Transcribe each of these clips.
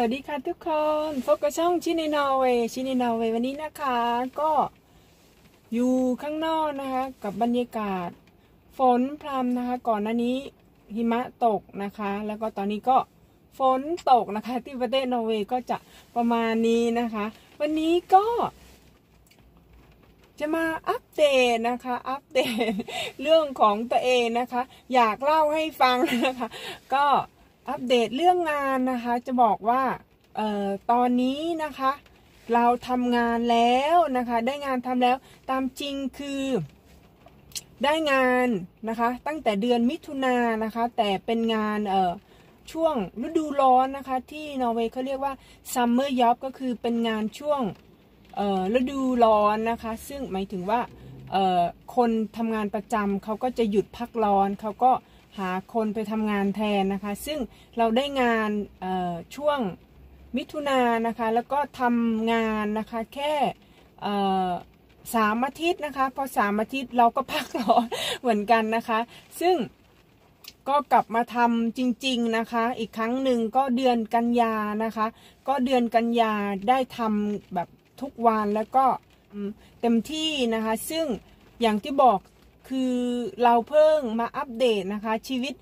สวัสดีค่ะทุกคนพบกับช่องชินีนอร์เวย์ชินีนอร์เวย์วันนี้นะคะ ก็อยู่ข้างนอกนะคะ กับบรรยากาศ ฝนพรำนะคะ ก่อนหน้านี้หิมะตกนะคะ แล้วก็ตอนนี้ก็ฝนตกนะคะ ที่ประเทศนอร์เวย์ก็จะประมาณนี้นะคะ วันนี้ก็ จะมาอัปเดตนะคะ อัปเดตเรื่องของตัวเองนะคะ อยากเล่าให้ฟังนะคะ ก็ อัปเดตเรื่องงานนะคะจะบอกว่าเอ่อตอนนี้นะคะ เราทำงานแล้วนะคะ ได้งานทำแล้วตามจริงคือได้งานนะคะ ตั้งแต่เดือนมิถุนายนนะคะ แต่เป็นงานเอ่อช่วงฤดูร้อนนะคะ ที่นอร์เวย์เขาเรียกว่า summer job ก็คือเป็นงานช่วงฤดูร้อนนะคะ ซึ่งหมายถึงว่าคนทำงานประจำเขาก็จะหยุดพักร้อนเขาก็ หาคนไปทำงานแทนนะคะ ซึ่งเราได้งานช่วงมิถุนานะคะ แล้วก็ทำงานนะคะแค่สามอาทิตย์นะคะ พอสามอาทิตย์เราก็พักร้อนเหมือนกันนะคะ ซึ่งก็กลับมาทำจริง ๆนะคะ อีกครั้งหนึ่งก็เดือนกันยานะคะ ก็เดือนกันยาได้ทำแบบทุกวันแล้วก็เต็มที่นะคะ ซึ่งอย่างที่บอก คือเราเพิ่งมาอัปเดตนะคะ ชีวิต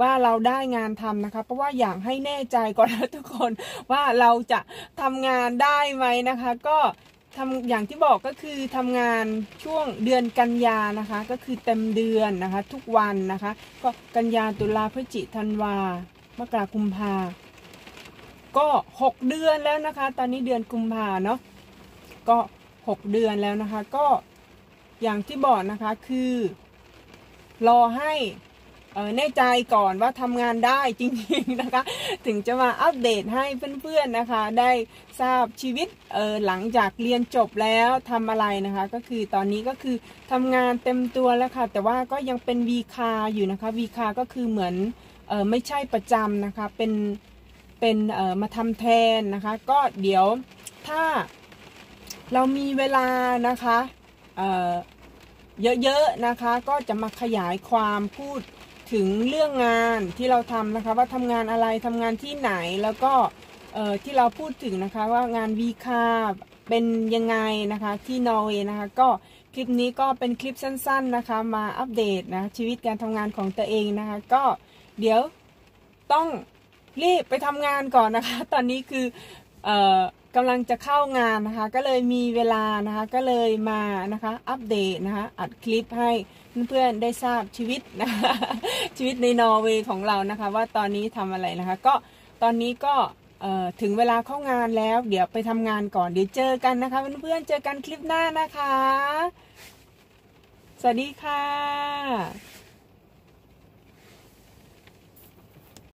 ว่าเราได้งานทำนะคะ เพราะว่าอยากให้แน่ใจก่อนนะทุกคนว่าเราจะทำงานได้ไหมนะคะ ก็ทำอย่างที่บอกก็คือทำงานช่วงเดือนกันยานะคะ ก็คือเต็มเดือนนะคะ ทุกวันนะคะ ก็กันยาตุลาพฤศจิธันวามกราคุมภาก็หกเดือนแล้วนะคะ ตอนนี้เดือนกุมภาเนาะก็หกเดือนแล้วนะคะ ก็ อย่างที่บอกนะคะคือ รอให้แน่ใจก่อนว่าทำงานได้จริงๆนะคะ ถึงจะมาอัปเดตให้เพื่อนๆนะคะ ได้ทราบชีวิตหลังจากเรียนจบแล้วทำอะไรนะคะ ก็คือตอนนี้ก็คือทำงานเต็มตัวแล้วค่ะ แต่ว่าก็ยังเป็นวีคาอยู่นะคะวีคาก็คือเหมือนออไม่ใช่ประจำนะคะ เป็นเป็นมาทำแทนนะคะ ก็เดี๋ยวถ้าเรามีเวลานะคะ เยอะๆนะคะ ก็จะมาขยายความพูดถึงเรื่องงานที่เราทำนะคะว่าทำงานอะไรทำงานที่ไหนแล้วก็ที่เราพูดถึงนะคะว่างานวีคาเป็นยังไงนะคะที่นอร์เวย์นะคะก็คลิปนี้ก็เป็นคลิปสั้น ๆนะคะ มาอัปเดตนะชีวิตการทำงานของตัวเองนะคะ ก็เดี๋ยวต้องรีบไปทำงานก่อนนะคะ ตอนนี้คืออ กำลังจะเข้างานนะคะ ก็เลยมีเวลานะคะ ก็เลยมานะคะ อัปเดตนะคะ อัดคลิปให้เพื่อนๆได้ทราบชีวิตนะคะชีวิตในนอร์เวย์ของเรานะคะ ว่าตอนนี้ทำอะไรนะคะ ก็ตอนนี้ก็เอ่อถึงเวลาเข้างานแล้ว เดี๋ยวไปทำงานก่อนเดี๋ยวเจอกันนะคะเพื่อนๆเจอกันคลิปหน้านะคะ สวัสดีค่ะ